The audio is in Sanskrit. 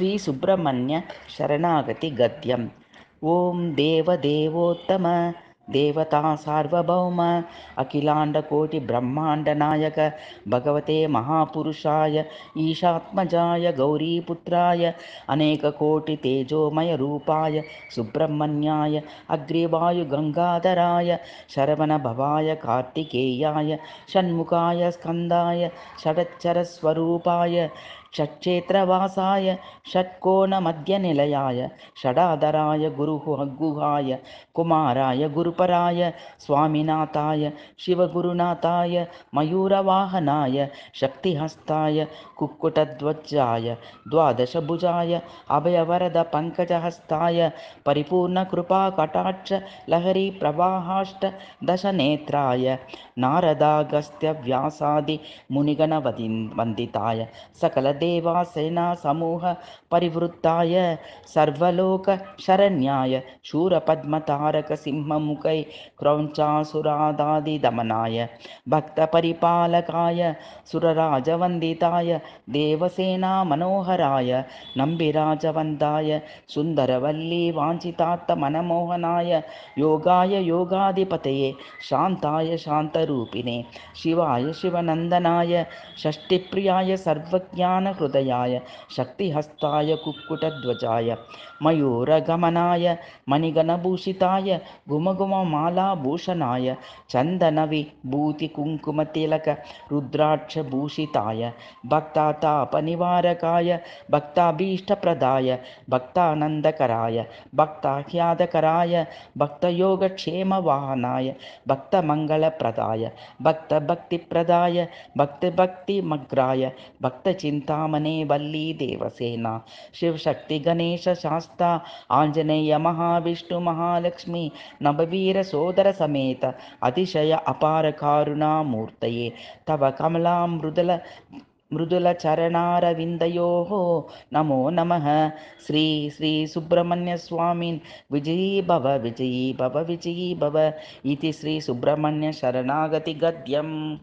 श्रीसुब्रह्मण्य शरणागतिगद्यम् ॐ देवदेवोत्तम देवता सार्वभौम अखिलाण्डकोटिब्रह्माण्डनायक भगवते महापुरुषाय ईशात्मजाय गौरीपुत्राय अनेककोटितेजोमयरूपाय सुब्रह्मण्याय अग्रिवायुगङ्गाधराय शरवणभवाय कार्तिकेयाय षण्मुखाय स्कन्दाय षडच्चरस्वरूपाय षट्क्षेत्रवासाय षट्कोणमध्यनिलयाय षडाधराय गुरुः गुहाय कुमाराय गुरुपराय स्वामिनाथाय शिवगुरुनाथाय मयूरवाहनाय शक्तिहस्ताय कुक्कुटध्वजाय द्वादशभुजाय अभयवरदपङ्कजहस्ताय परिपूर्णकृपाकटाक्षलहरीप्रवाहाष्टदशनेत्राय नारदागस्त्यव्यासादिमुनिगणवदि वन्दिताय सकलदेवासेनासमूहपरिवृत्ताय सर्वलोकशरण्याय शूरपद्मतारकसिंहमुखै क्रौञ्चासुरादादिदमनाय भक्तपरिपालकाय सुरराजवन्दिताय देवसेनामनोहराय नम्बिराजवन्दाय सुन्दरवल्लीवाञ्छितार्थमनमोहनाय योगाय योगाधिपतये शान्ताय शान्तरूपिणे शिवाय शिवनन्दनाय षष्टिप्रियाय सर्वज्ञानहृदयाय शक्तिहस्ताय कुक्कुटध्वजाय मयूरगमनाय मणिगणभूषिताय घुमघुममालाभूषणाय चन्दनविभूतिकुङ्कुमतिलकरुद्राक्षभूषिताय भक्तातापनिवारकाय भक्ताभीष्टप्रदाय भक्तानन्दकराय भक्ताह्लादकराय भक्तयोगक्षेमवाहनाय भक्तमङ्गलप्रदाय भक्तभक्तिप्रदाय भक्तिभक्तिमग्राय भक्तचिन्तामणे वल्लीदेवसेना शिवशक्तिगणेशशास्ता आञ्जनेयमहाविष्णुमहालक्ष्मी नववीरसोदरसमेत अतिशय अपारकारुणामूर्तये तव कमलामृदुल मृदुलचरणारविन्दयोः नमो नमः। श्री श्रीसुब्रह्मण्यस्वामिन् विजयी भव विजयी भव विजयी भव। इति श्रीसुब्रह्मण्यशरणागतिगद्यम्